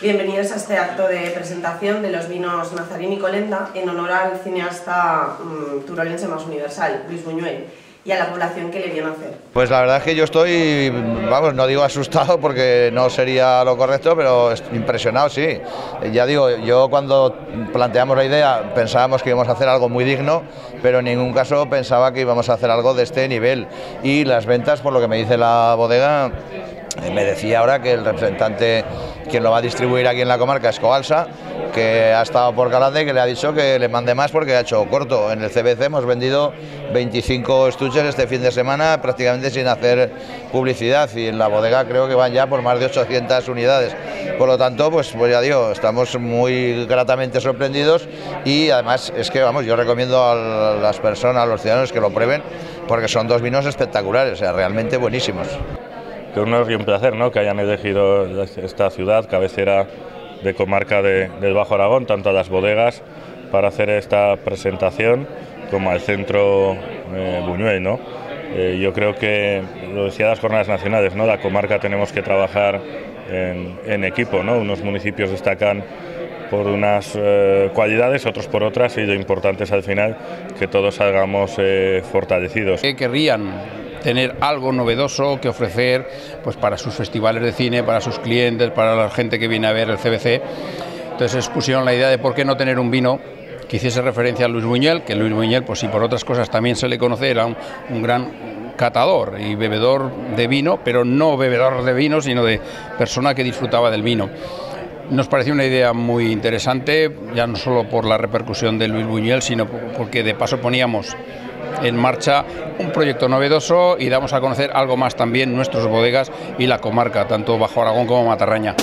Bienvenidos a este acto de presentación de los vinos Nazarín y Colenda en honor al cineasta um, turolense más universal, Luis Buñuel y a la población que le vio nacer. Pues la verdad es que yo estoy, vamos, no digo asustado porque no sería lo correcto, pero impresionado sí. Ya digo, yo cuando planteamos la idea pensábamos que íbamos a hacer algo muy digno, pero en ningún caso pensaba que íbamos a hacer algo de este nivel. Y las ventas, por lo que me dice la bodega, me decía ahora que el representante, quien lo va a distribuir aquí en la comarca es Coalsa, que ha estado por Calade, que le ha dicho que le mande más porque ha hecho corto. En el CBC hemos vendido 25 estuches este fin de semana prácticamente sin hacer publicidad y en la bodega creo que van ya por más de 800 unidades. Por lo tanto, pues, pues ya digo, estamos muy gratamente sorprendidos y además es que, vamos, yo recomiendo a las personas, a los ciudadanos que lo prueben porque son dos vinos espectaculares, o sea, realmente buenísimos que un honor y un placer ¿no? que hayan elegido esta ciudad, cabecera de comarca del Bajo Aragón, tanto a las bodegas para hacer esta presentación como al centro eh, Buñuel. ¿no? Eh, yo creo que, lo decía las jornadas nacionales, ¿no? la comarca tenemos que trabajar en, equipo, ¿no? unos municipios destacan por unas eh, cualidades, otros por otras, y lo importante es al final que todos salgamos eh, fortalecidos. ¿Qué querrían tener algo novedoso que ofrecer pues para sus festivales de cine, para sus clientes, para la gente que viene a ver el CBC. Entonces expusieron la idea de por qué no tener un vino que hiciese referencia a Luis Buñuel, que Luis Buñuel, pues si por otras cosas también se le conoce, era un, un gran catador y bebedor de vino, pero no bebedor de vino, sino de persona que disfrutaba del vino. Nos pareció una idea muy interesante, ya no solo por la repercusión de Luis Buñuel, sino porque de paso poníamos en marcha un proyecto novedoso y damos a conocer algo más también nuestras bodegas y la comarca, tanto Bajo Aragón como Matarraña.